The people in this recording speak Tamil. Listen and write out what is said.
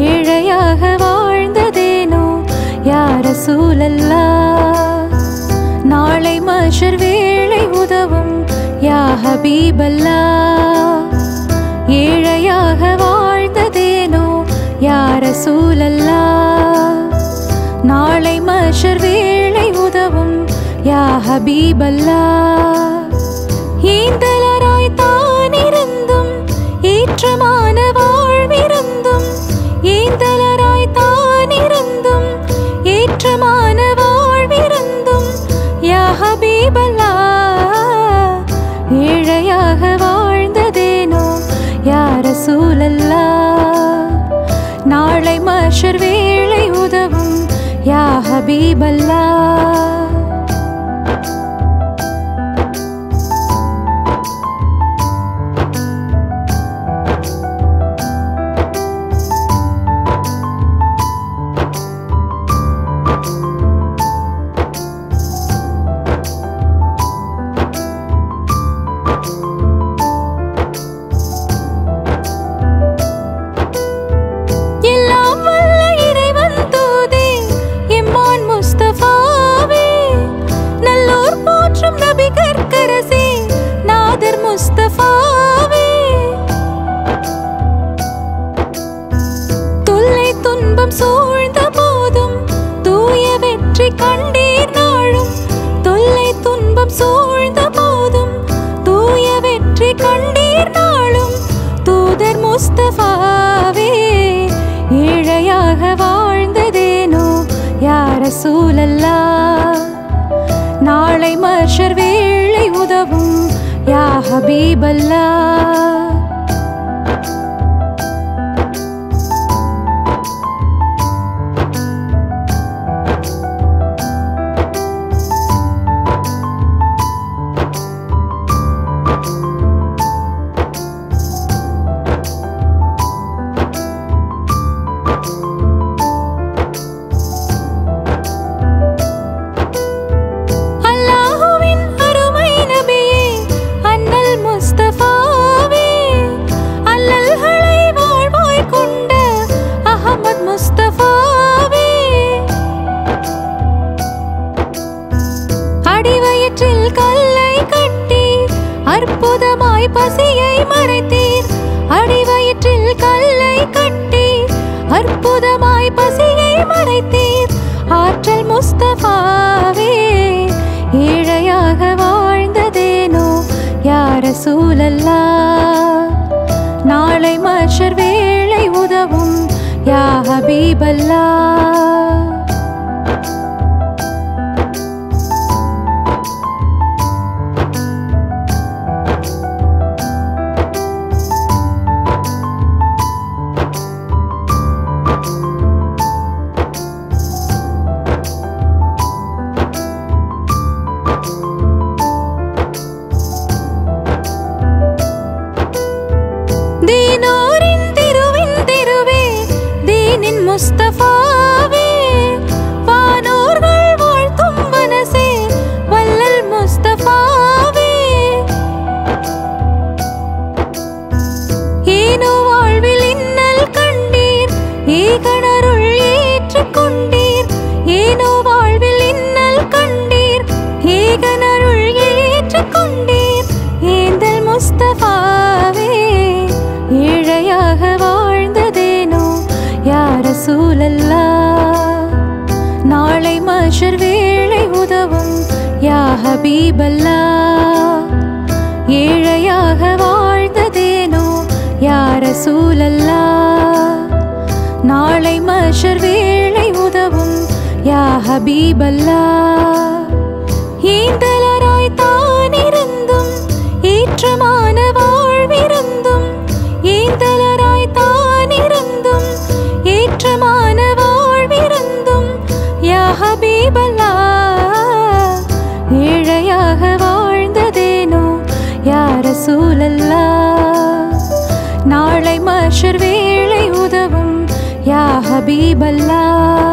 ஏழையாக வாழ்ந்ததேனோ? யார சூழல்லா? நாளை மஷர் வேளை உதவும் யா ஹபீபல்லா ஏழையாக வாழ்ந்ததேனோ? யார சூழல்லா? நாளை மஷர் வேளை உதவும் யா ஹபீபல்லா ஈந்தலா ஹபீபல்லா ஏழையாக வாழ்ந்ததேனோ யார சூழல்லா நாளை மஷர் வேளை உதவும் யா ஹபீபல்லா. ரசூலல்லா நாளை மர்ஷர் வேளை உதவும் யா ஹபீபல்லா மறைத்தீர். அடிவயிற்றில் கல்லை கட்டி அற்புதமாய் பசியை மறைத்தீர். ஆற்றல் முஸ்தபாவே ஏழையாக வாழ்ந்ததேனோ? யார சூழல்லா? நாளை மஷர் வேளை உதவும் யா ஹபீபல்லா. கணருள் ஏற்றுக் கொண்டீர் ஏனோ வாழ்வில் இன்னல் கண்டீர். ஏகனருள் ஏற்றுக்கொண்டீர். ஏந்தல் முஸ்தபாவே ஏழையாக வாழ்ந்ததேனோ? யார சூழல்லா? நாளை மஷர் வேளை உதவும் யா ஹபீபல்லா ஏழையாக வாழ்ந்ததேனோ? யார சூழல்லா? மஷர் வேளை உதவும். யா ஹபீபல்லா. ஈந்தலராய் தான் இருந்தும் ஏற்றமான வாழ்விருந்தும். ஈந்தலராய் தான் இருந்தும் ஏற்றமான வாழ்விருந்தும். யா ஹபீபல்லா. ஏழையாக வாழ்ந்ததேனோ யார சூழல்லா நாளை மஷர் भी भला